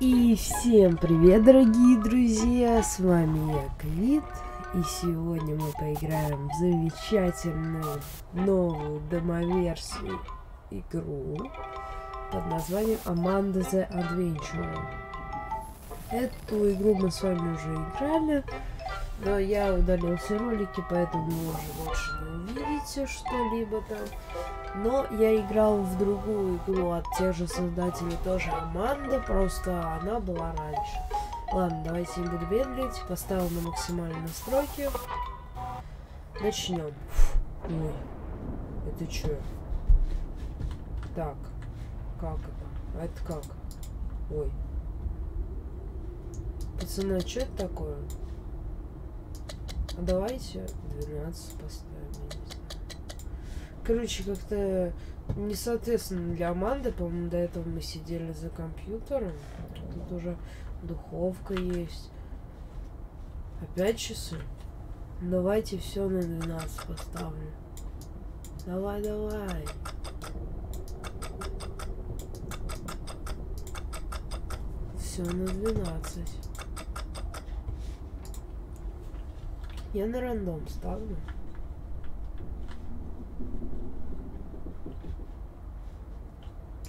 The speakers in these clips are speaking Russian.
И всем привет, дорогие друзья! С вами я, Квит. И сегодня мы поиграем в замечательную новую домоверсию игру под названием Amanda the Adventure. Эту игру мы с вами уже играли, но я удалил все ролики, поэтому вы уже больше не увидите что-либо там. Но я играл в другую игру от тех же создателей, тоже Аманда, просто она была раньше. Ладно, давайте не буду медлить, поставил на максимальные настройки. Начнем. Ой, это что? Так, как это? А это как? Ой. Пацаны, а что это такое? А давайте 12 поставим. Короче, как-то несоответственно для Аманды. По-моему, до этого мы сидели за компьютером. Тут уже духовка есть. Опять часы? Давайте все на 12 поставлю. Давай, давай. Все на 12. Я на рандом ставлю.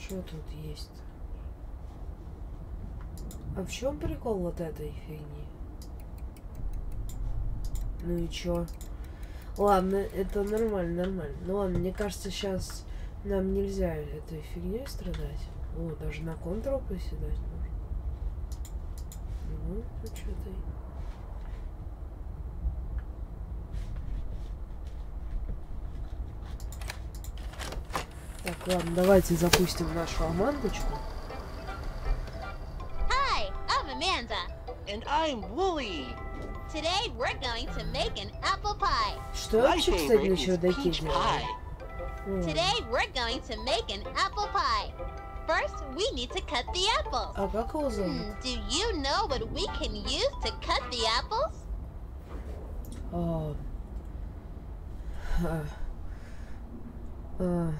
Что тут есть? А в чем прикол вот этой фигни? Ну и чё? Ладно, это нормально, нормально. Ну ладно, мне кажется, сейчас нам нельзя этой фигней страдать. О, даже на контрол приседать можно. Ну, а что-то... Так, ладно, давайте запустим нашу Амандочку. Hi, I'm Amanda. And I'm Wooly. Today we're going to make an apple pie. Что My вообще, кстати, favorite на is чердаке peach делают? pie. М, Today we're going to make an apple pie. First, we need to cut the apples. А как его зовут? Hmm, do you know what we can use to cut the apples? А, а, а,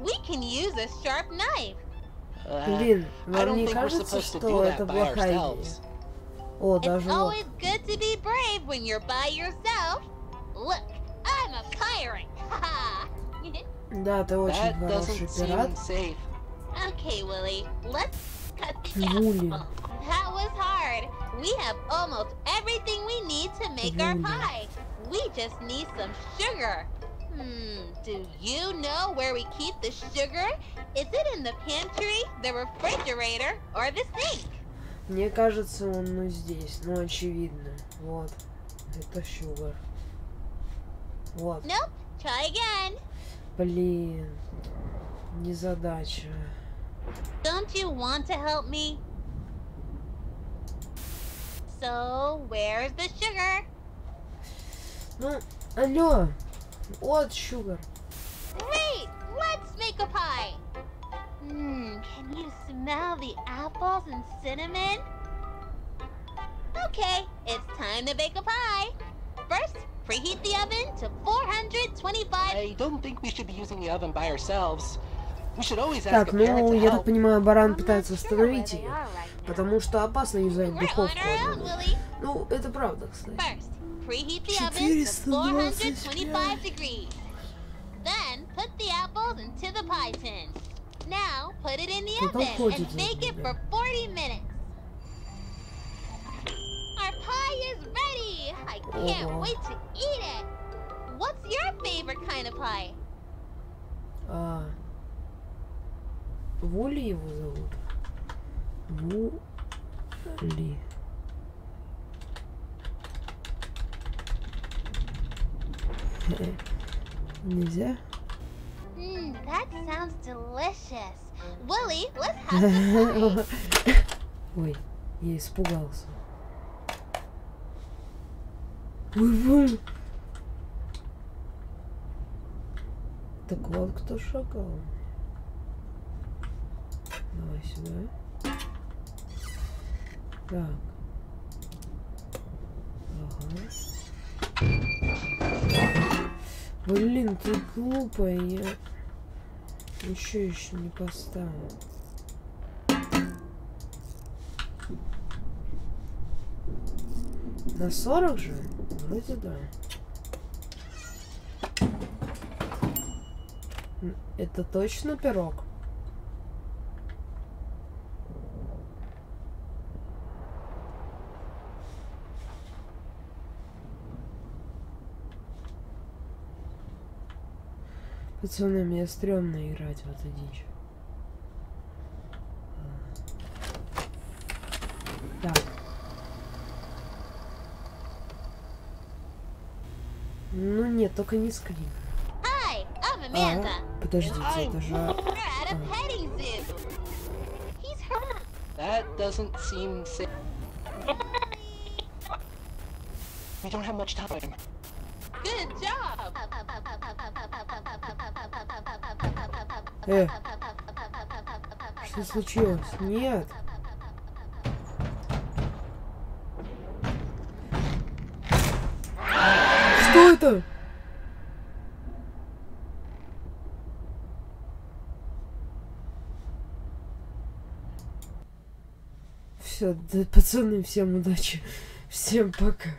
We can use a sharp knife. Uh, Блин, I вам don't не think we're кажется, supposed to что do это that by плохая идея? ourselves. О, It's даже вот. always good to be brave when you're by yourself. Look, I'm a pirate. Haha. Да, ты очень That хороший doesn't пират. seem safe. okay, Willie, let's cut the Вули. apple. That was hard. We have almost everything we need to make our Вули. pie. We just need some sugar. Hmm, do you know where we keep the sugar? Is it in the pantry, the refrigerator, or the sink? Мне кажется, он ну здесь, ну очевидно. Вот. Это Шугар. Вот. Nope. Try again. Блин. Незадача. Don't you want to help me? So, where's the sugar? Ну, алло. Вот Шугар. Great! Let's make a pie! Mmm, can you smell the apples and cinnamon? Okay, it's time to bake a pie. First, preheat the oven to 425. I don't think we should be using the oven by ourselves. We should always ask Так, ну, я так понимаю, баран пытается остановить ее. Потому что опасно юзать духовку. Ну, это правда, кстати. First, preheat the oven to 425. 425 degrees. Then, put the apples into the pie tin. Now, put it in the Как oven ходит and bake it for 40 minutes. Our pie is ready! I can't Ого. wait to eat it! What's your favorite kind of pie? А, Вули его зовут? Вули. Нельзя? Mmm, that sounds delicious. Willie, let's have pie. Ой, я испугался. Ой, блин. Так вот кто шагал. Давай сюда. Так. Ага. Блин, ты глупая. Я... Еще еще не поставил. На 40 же? Вроде да. Это точно пирог? Пацаны, мне стрёмно играть в эту дичь. Так. Ну нет, только не скрин. А, подождите, это же... Hurt. That doesn't seem safe. We don't have much time. Good job. Э, что случилось? Нет. Что это? Все, да, пацаны, всем удачи. Всем пока.